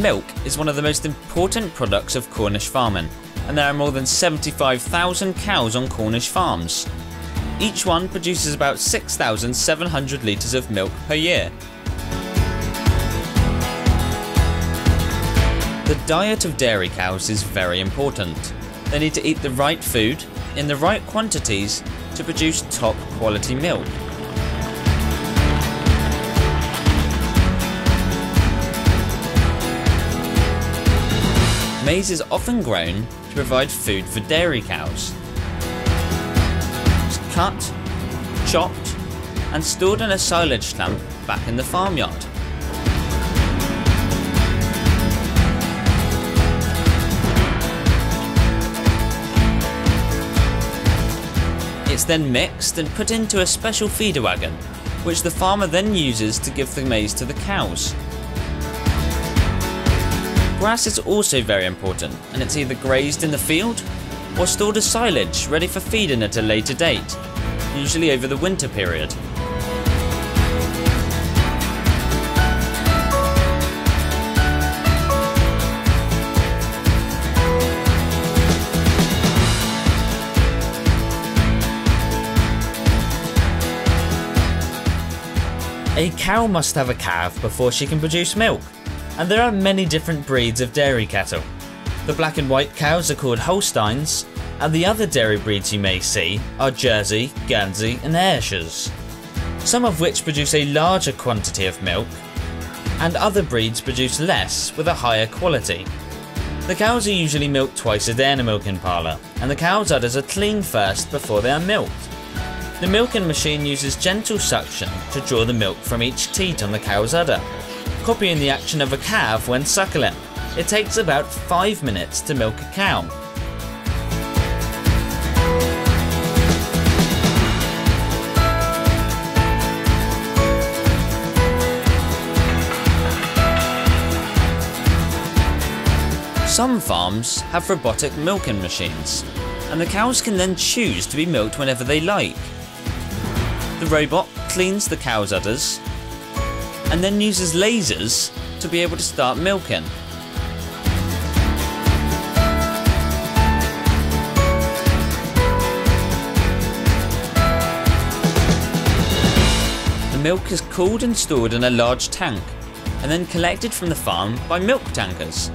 Milk is one of the most important products of Cornish farming, and there are more than 75,000 cows on Cornish farms. Each one produces about 6,700 litres of milk per year. The diet of dairy cows is very important. They need to eat the right food, in the right quantities, to produce top quality milk. Maize is often grown to provide food for dairy cows. It's cut, chopped, and stored in a silage stump back in the farmyard. It's then mixed and put into a special feeder wagon, which the farmer then uses to give the maize to the cows. Grass is also very important, and it's either grazed in the field or stored as silage ready for feeding at a later date, usually over the winter period. A cow must have a calf before she can produce milk and there are many different breeds of dairy cattle. The black and white cows are called Holsteins, and the other dairy breeds you may see are Jersey, Guernsey, and Ayrshires, some of which produce a larger quantity of milk, and other breeds produce less with a higher quality. The cows are usually milked twice a day in a milking parlour, and the cow's udders are cleaned first before they are milked. The milking machine uses gentle suction to draw the milk from each teat on the cow's udder, copying the action of a calf when suckling. It takes about 5 minutes to milk a cow. Some farms have robotic milking machines, and the cows can then choose to be milked whenever they like. The robot cleans the cow's udders and then uses lasers to be able to start milking. The milk is cooled and stored in a large tank, and then collected from the farm by milk tankers.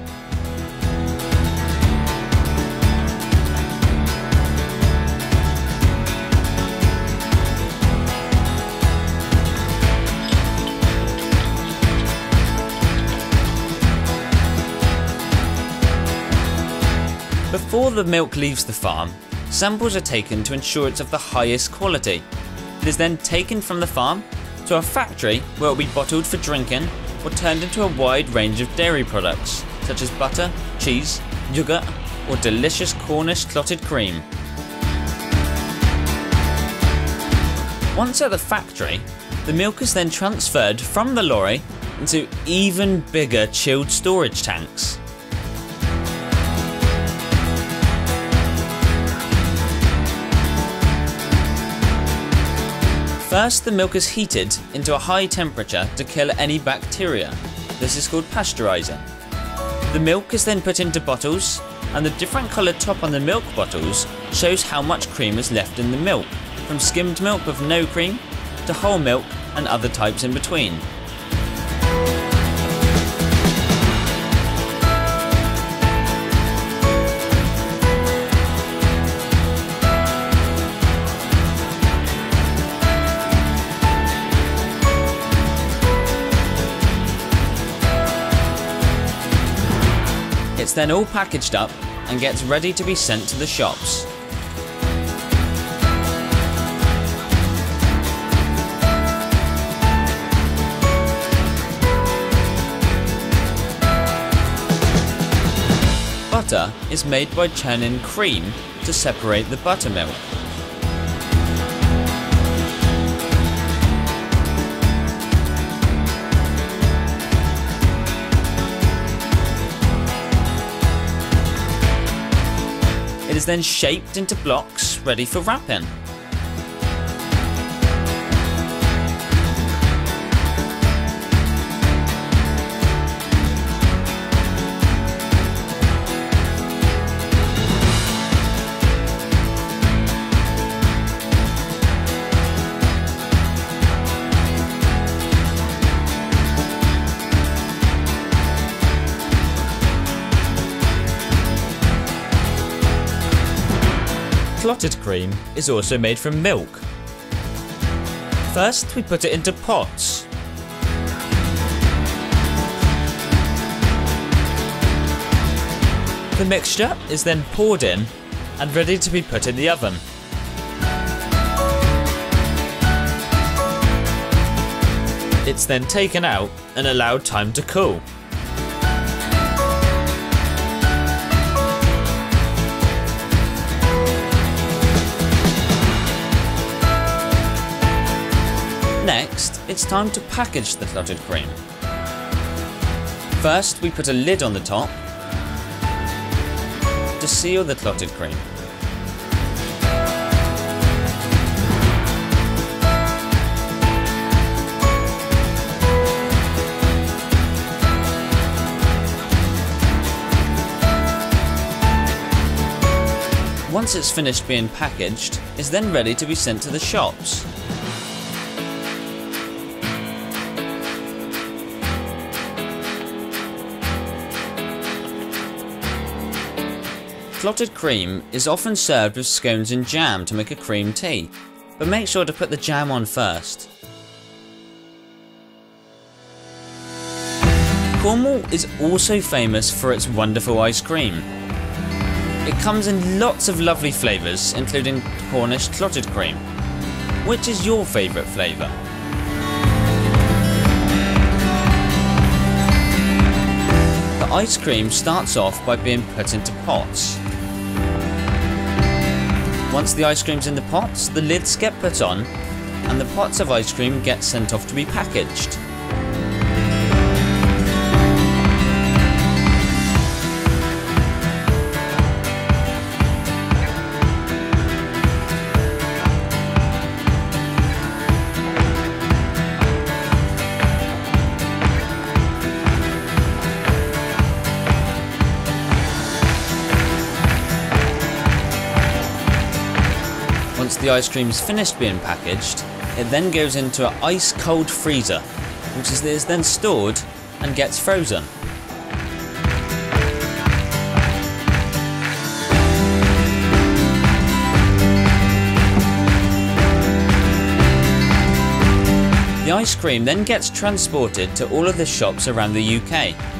Before the milk leaves the farm, samples are taken to ensure it's of the highest quality. It is then taken from the farm to a factory where it will be bottled for drinking or turned into a wide range of dairy products, such as butter, cheese, yogurt, or delicious Cornish clotted cream. Once at the factory, the milk is then transferred from the lorry into even bigger chilled storage tanks. First, the milk is heated into a high temperature to kill any bacteria. This is called pasteurizing. The milk is then put into bottles, and the different coloured top on the milk bottles shows how much cream is left in the milk, from skimmed milk with no cream to whole milk and other types in between. Then all packaged up and gets ready to be sent to the shops. Butter is made by churning cream to separate the buttermilk. Then shaped into blocks ready for wrapping. Clotted cream is also made from milk. First, we put it into pots. The mixture is then poured in and ready to be put in the oven. It's then taken out and allowed time to cool. Next, it's time to package the clotted cream. First, we put a lid on the top to seal the clotted cream. Once it's finished being packaged, it's then ready to be sent to the shops. Clotted cream is often served with scones and jam to make a cream tea, but make sure to put the jam on first. Cornwall is also famous for its wonderful ice cream. It comes in lots of lovely flavours, including Cornish clotted cream. Which is your favourite flavour? Ice cream starts off by being put into pots. Once the ice cream's in the pots, the lids get put on and the pots of ice cream get sent off to be packaged. The ice cream is finished being packaged, it then goes into an ice cold freezer, which is then stored and gets frozen. The ice cream then gets transported to all of the shops around the UK.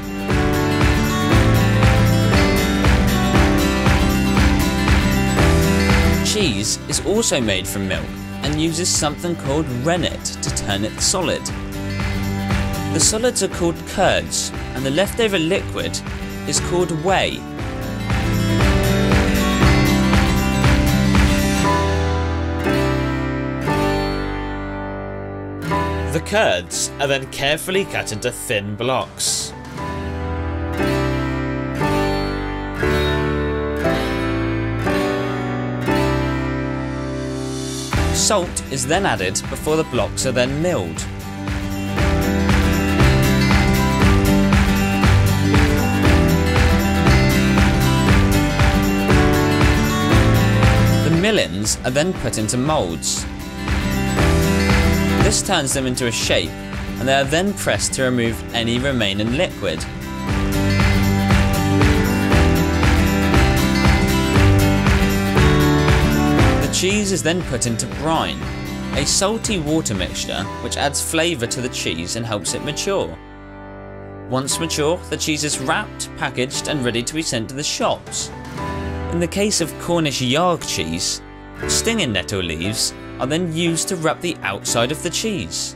Cheese is also made from milk and uses something called rennet to turn it solid. The solids are called curds and the leftover liquid is called whey. The curds are then carefully cut into thin blocks. Salt is then added before the blocks are then milled. The millings are then put into moulds. This turns them into a shape and they are then pressed to remove any remaining liquid. Cheese is then put into brine, a salty water mixture which adds flavour to the cheese and helps it mature. Once mature, the cheese is wrapped, packaged and ready to be sent to the shops. In the case of Cornish Yarg cheese, stinging nettle leaves are then used to wrap the outside of the cheese.